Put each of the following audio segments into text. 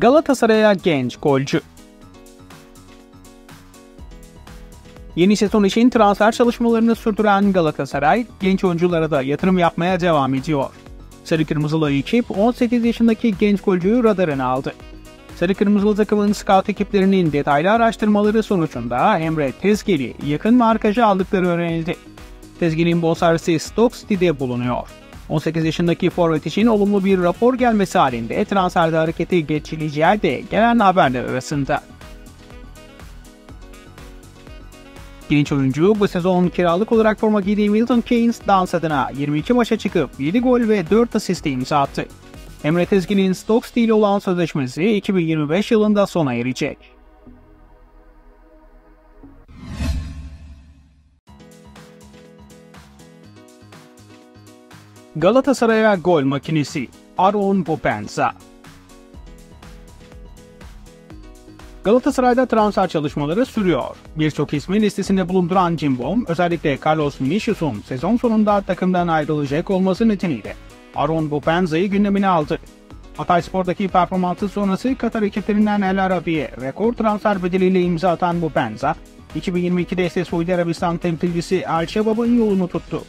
Galatasaray'a genç golcü. Yeni sezon için transfer çalışmalarını sürdüren Galatasaray, genç oyunculara da yatırım yapmaya devam ediyor. Sarı Kırmızılı ekip 18 yaşındaki genç golcüyü radarına aldı. Sarı Kırmızılı takımın scout ekiplerinin detaylı araştırmaları sonucunda Emre Tezgeli yakın markajı aldıkları öğrenildi. Tezgeli'nin bonservisi Stoke City'de bulunuyor. 18 yaşındaki forvet için olumlu bir rapor gelmesi halinde transferde hareketi geçileceği de gelen haberler arasında. Genç oyuncu bu sezon kiralık olarak forma giydiği Milton Keynes dans adına 22 maça çıkıp 7 gol ve 4 asist imza attı. Emre Tezgin'in Stoke ile olan sözleşmesi 2025 yılında sona erecek. Galatasaray'a gol makinesi Aron Bopenza Galatasaray'da transfer çalışmaları sürüyor. Birçok ismi listesinde bulunduran Cimbom, özellikle Carlos Vinicius'un sezon sonunda takımdan ayrılacak olması nedeniyle Aron Bopenza'yı gündemine aldı. Hatayspor'daki performansı sonrası Katar ekiplerinden El Arabi'ye rekor transfer bedeliyle imza atan Bopenza, 2022'de ise Suudi Arabistan temsilcisi El Şebab'ın yolunu tuttu.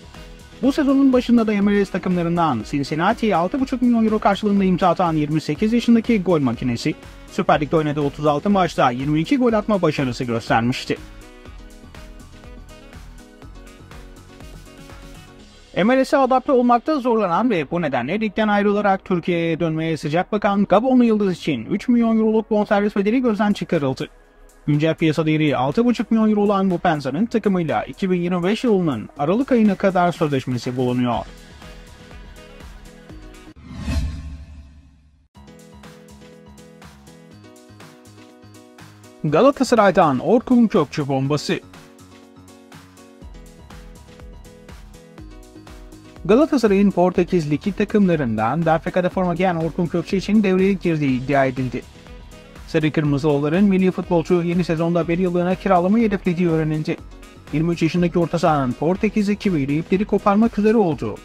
Bu sezonun başında da MLS takımlarından Cincinnati'ye 6,5 milyon euro karşılığında imza atan 28 yaşındaki gol makinesi, Süper Lig'de oynadığı 36 maçta 22 gol atma başarısı göstermişti. MLS'e adapte olmakta zorlanan ve bu nedenle ligden ayrılarak Türkiye'ye dönmeye sıcak bakan Gabonlu Yıldız için 3 milyon euroluk bonservis bedeli gözden çıkarıldı. Güncel piyasa değeri 6,5 milyon euro olan bu Penza'nın takımıyla 2025 yılının Aralık ayına kadar sözleşmesi bulunuyor. Galatasaray'dan Orkun Kökçü bombası Galatasaray'ın Portekiz Ligi takımlarından Benfica'da forma giyen Orkun Kökçü için devreye girdiği iddia edildi. Sarı Kırmızılıların milli futbolcu yeni sezonda bir yıllığına kiralamayı hedeflediği öğrenildi. 23 yaşındaki orta sahanın Portekiz ekibiyle ipleri koparmak üzere olduğu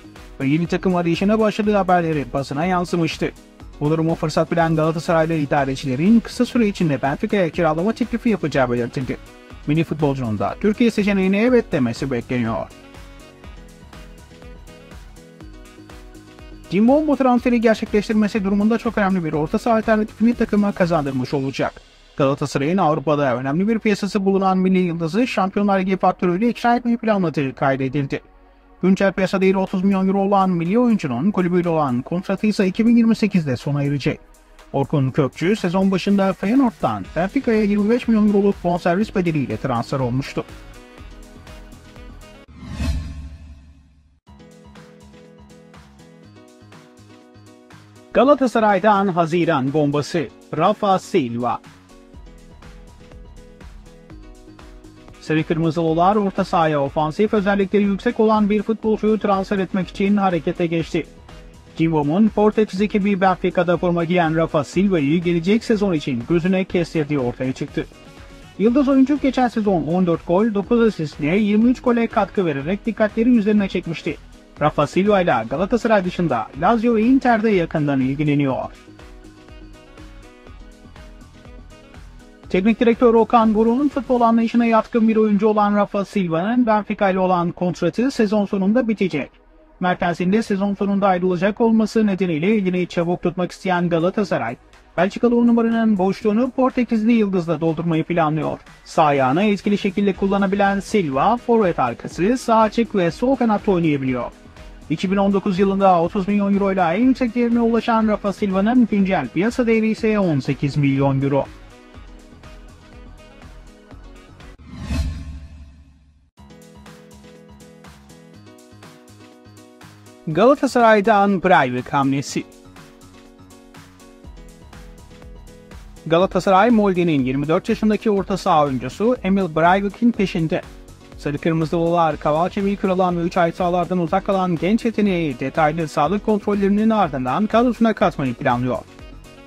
ve yeni takım arayışına başladığı haberleri basına yansımıştı. Bu durumu fırsat bilen Galatasaraylı idarecilerin kısa süre içinde Benfica'ya kiralama teklifi yapacağı belirtildi. Milli futbolcunun da Türkiye seçeneğine evet demesi bekleniyor. Cimbom bu transferi gerçekleştirmesi durumunda çok önemli bir orta saha alternatifini takıma kazandırmış olacak. Galatasaray'ın Avrupa'da önemli bir piyasası bulunan milli yıldızı Şampiyonlar Ligi faktörüyle ikna etmeyi planladığı kaydedildi. Güncel piyasa değeri 30 milyon euro olan milli oyuncunun kulübüyle olan kontratı ise 2028'de sona erecek. Orkun Kökçü sezon başında Feyenoord'dan Benfica'ya 25 milyon euroluk bonservis bedeliyle transfer olmuştu. Galatasaray'dan Haziran bombası Rafa Silva Sarı Kırmızılılar orta sahaya ofansif özellikleri yüksek olan bir futbolcuyu transfer etmek için harekete geçti. Cimbom'un Portekiz ekibi Benfica'da forma giyen Rafa Silva'yı gelecek sezon için gözüne kestirdiği ortaya çıktı. Yıldız oyuncu geçen sezon 14 gol, 9 asistle 23 gole katkı vererek dikkatleri üzerine çekmişti. Rafa Silva ile Galatasaray dışında Lazio ve Inter'de yakından ilgileniyor. Teknik direktör Okan Buruk'un futbol anlayışına yatkın bir oyuncu olan Rafa Silva'nın Benfica ile olan kontratı sezon sonunda bitecek. Merkezinde sezon sonunda ayrılacak olması nedeniyle elini çabuk tutmak isteyen Galatasaray, Belçikalı 10 numaranın boşluğunu Portekizli Yıldız'la doldurmayı planlıyor. Sağ ayağını etkili şekilde kullanabilen Silva, forvet arkası, sağ açık ve sol kanatta oynayabiliyor. 2019 yılında 30 milyon euro ile en yüksek değerine ulaşan Rafa Silva'nın güncel piyasa değeri ise 18 milyon euro. Galatasaray'dan Breivik hamlesi Galatasaray Molde'nin 24 yaşındaki orta saha oyuncusu Emil Breivik'in peşinde. Sarı Kırmızılılar kaval kemiği kırılan ve 3 ay sahalardan uzak kalan genç yeteneği detaylı sağlık kontrollerinin ardından kadrosuna katmayı planlıyor.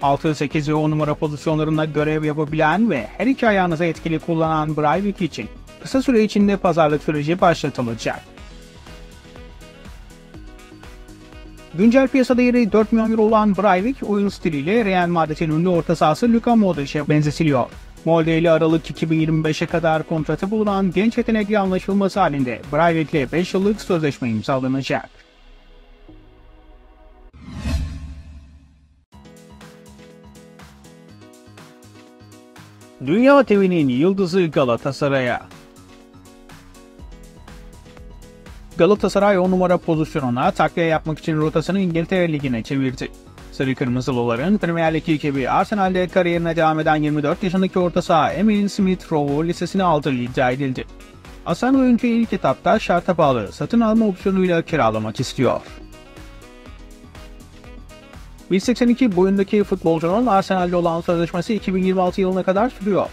6, 8 ve 10 numara pozisyonlarında görev yapabilen ve her iki ayağınıza etkili kullanan Breivik için kısa süre içinde pazarlık süreci başlatılacak. Güncel piyasa değeri 4 milyon euro olan Breivik oyun stiliyle Real Madrid'in ünlü orta sahası Luka Modric'e benzetiliyor. Molde ile Aralık 2025'e kadar kontratı bulunan genç yetenekli anlaşılması halinde Breivik ile 5 yıllık sözleşme imzalanacak. Dünya TV'nin yıldızı Galatasaray'a. Galatasaray 10 numara pozisyonuna takviye yapmak için rotasını İngiltere Ligi'ne çevirdi. Sarı Kırmızılıların Premier Lig ekibi Arsenal'de kariyerine devam eden 24 yaşındaki orta saha Emil Smith Rowe'u listesine aldığı iddia edildi. Hasan oyuncu ilk etapta şarta bağlı satın alma opsiyonuyla kiralamak istiyor. 1.82 boyundaki futbolcunun Arsenal'de olan sözleşmesi 2026 yılına kadar sürüyor.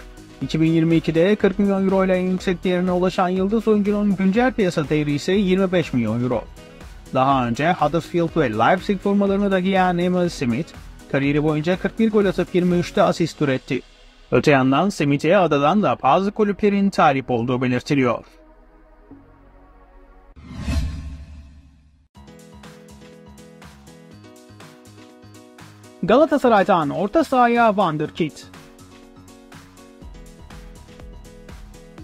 2022'de 40 milyon euro ile en yüksek değerine ulaşan Yıldız oyuncunun güncel piyasa değeri ise 25 milyon euro. Daha önce Huddersfield ve Leipzig formalarını da giyen Emil Smith, kariyeri boyunca 41 gol atıp 23'te asist üretti. Öte yandan Smith'e adadan da bazı kulüplerin talip olduğu belirtiliyor. Galatasaray'dan orta sahaya Wonderkid.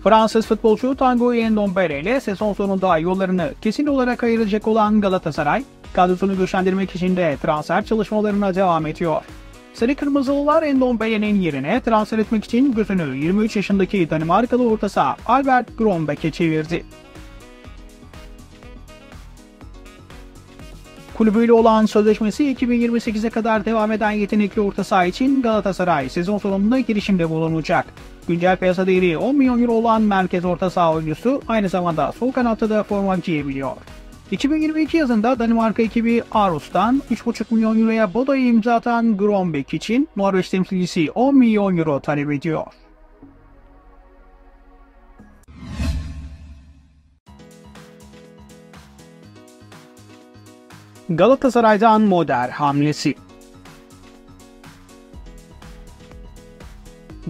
Fransız futbolcu Tanguy Ndombele ile sezon sonunda yollarını kesin olarak ayıracak olan Galatasaray, kadrosunu güçlendirmek için de transfer çalışmalarına devam ediyor. Sarı Kırmızılılar Ndombele'nin yerine transfer etmek için gözünü 23 yaşındaki Danimarkalı orta saha Albert Grombeck'e çevirdi. Kulübüyle olan sözleşmesi 2028'e kadar devam eden yetenekli orta saha için Galatasaray sezon sonunda girişimde bulunacak. Güncel piyasa değeri 10 milyon euro olan merkez orta saha oyuncusu aynı zamanda sol kanatta da forma giyebiliyor. 2022 yazında Danimarka ekibi Aarhus'tan 3,5 milyon euroya Bodo'yu imza atan Grombeck için Norveç temsilcisi 10 milyon euro talep ediyor. Galatasaray'dan Moder hamlesi.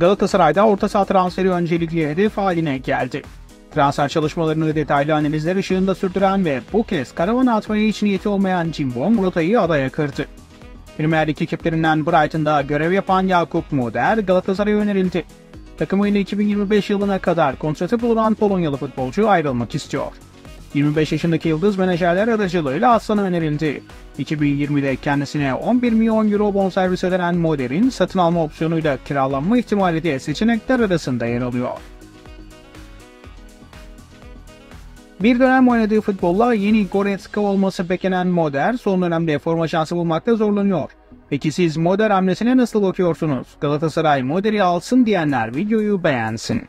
Galatasaray'da orta saha transferi öncelikli hedef haline geldi. Transfer çalışmalarını detaylı analizler ışığında sürdüren ve bu kez karavana atmaya hiç niyeti olmayan Cimbom rotayı adaya kırdı. Premier Lig ekiplerinden Brighton'da görev yapan Yakup Moder Galatasaray'a önerildi. Takımıyla 2025 yılına kadar kontratı bulunan Polonyalı futbolcu ayrılmak istiyor. 25 yaşındaki yıldız menajerler aracılığıyla Aslan'a önerildi. 2020'de kendisine 11 milyon euro bonservis ödenen Moder'in satın alma opsiyonuyla kiralanma ihtimali de seçenekler arasında yer alıyor. Bir dönem oynadığı futbolla yeni Goretzka olması beklenen Moder son dönemde forma şansı bulmakta zorlanıyor. Peki siz Moder hamlesine nasıl bakıyorsunuz? Galatasaray Moder'i alsın diyenler videoyu beğensin.